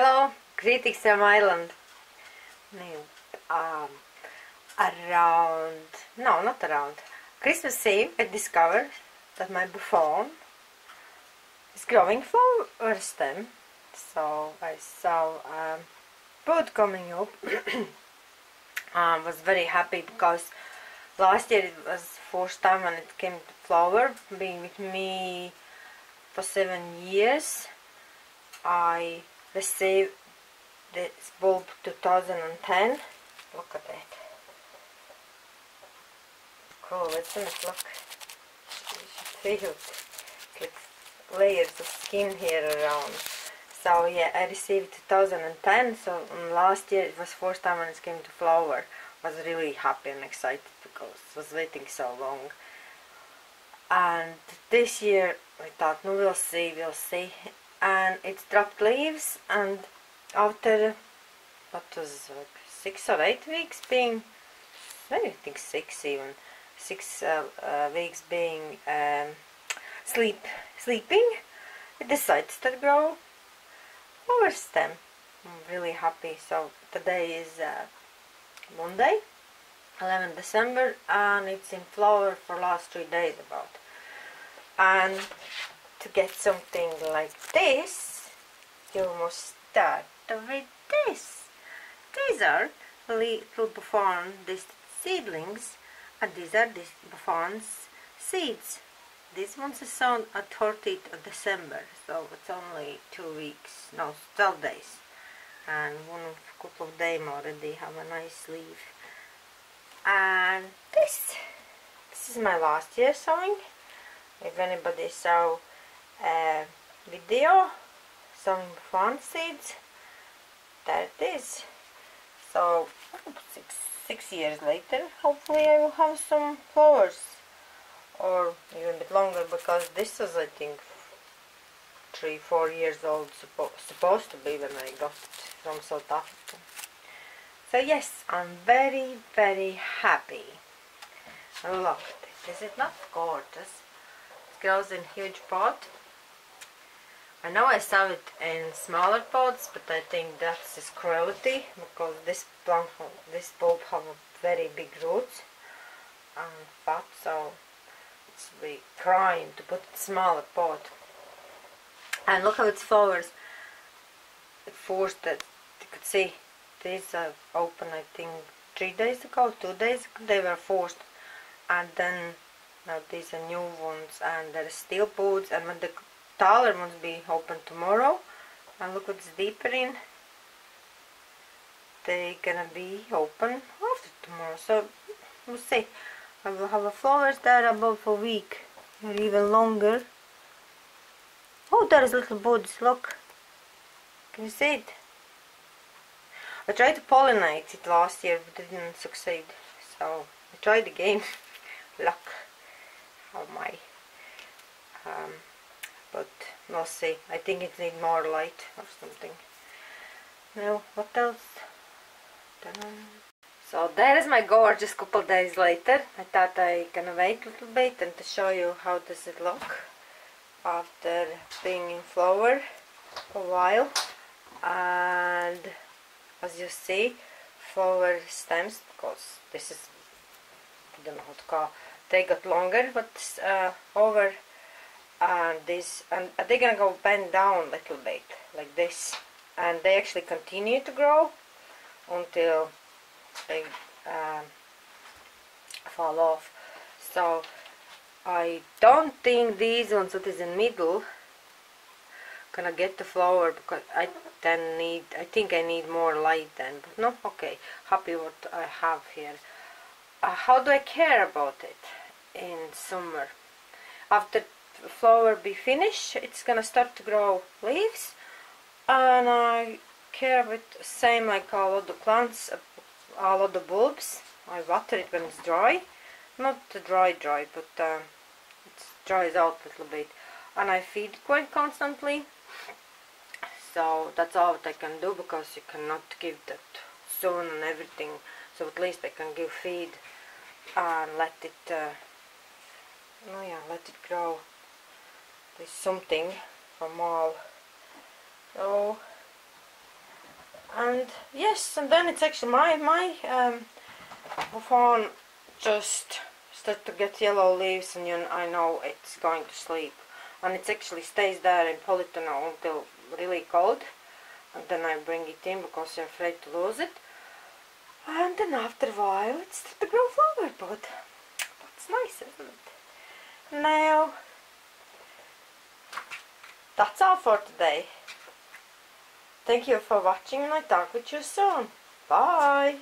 Hello, greetings from Ireland. Um, around, no, not around. Christmas Eve, I discovered that my Boophone is growing flower stem. So I saw um, bud coming up. I was very happy because last year it was first time when it came to flower, being with me for seven years. I received this bulb 2010. Look at that. Cool, isn't it? Look. You should feel. Like layers of skin here around. So yeah, I received 2010. So um, last year it was first time when it came to flower. Was really happy and excited because was waiting so long. And this year I thought, no, we'll see, we'll see and it dropped leaves and after what was like six or eight weeks being I think six even six uh, uh, weeks being um, sleep sleeping it decides to grow over stem. I'm really happy. So today is uh, Monday 11 December and it's in flower for last three days about. And to get something like this you must start with this. These are little Boophone seedlings and these are the Boophone's seeds. This one's sown at 30th of December so it's only two weeks no 12 days. And one couple of them already have a nice leaf. And this this is my last year sowing. If anybody saw video some fun seeds. There it is. So six, six years later hopefully I will have some flowers. Or even a bit longer because this was I think three four years old suppo supposed to be when I got it from South Africa. So yes I'm very very happy. At it. Is it not gorgeous? It grows in huge pot I know I saw it in smaller pots, but I think that's its cruelty because this plant, this bulb have a very big roots and fat, so it's be crying to put it smaller pot. And look how its flowers. Forced that you could see these are uh, open I think three days ago, two days ago they were forced and then now these are new ones and there are still buds and when the taller ones be open tomorrow. And look what's deeper in they gonna be open after tomorrow. So we'll see. I will have a flowers there about a week or even longer. Oh there is little buds look. Can you see it? I tried to pollinate it last year but didn't succeed. So I tried again luck of my um, but we'll I think it needs more light or something. Now what else? So there is my gorgeous couple days later. I thought I gonna wait a little bit and to show you how does it look after being in flower for a while. And as you see flower stems because this is I don't know how to call they got longer but uh, over this and they're gonna go bend down a little bit like this. And they actually continue to grow until they um, fall off. So I don't think these ones that is in middle gonna get the flower because I then need I think I need more light then but no okay. Happy what I have here. Uh, how do I care about it in summer? After flower be finished it's gonna start to grow leaves. And I care it same like all of the plants all of the bulbs. I water it when it's dry. Not dry dry but uh, it dries out a little bit. And I feed quite constantly. So that's all that I can do because you cannot give that sun and everything. So at least I can give feed and let it uh, oh yeah let it grow there's something from all. So and yes and then it's actually my my um, phone just start to get yellow leaves and you know, I know it's going to sleep. And it actually stays there in polytunnel until really cold. And then I bring it in because I'm afraid to lose it. And then after a while it starts to grow flower but that's nice isn't it? Now that's all for today. Thank you for watching and I talk with you soon. Bye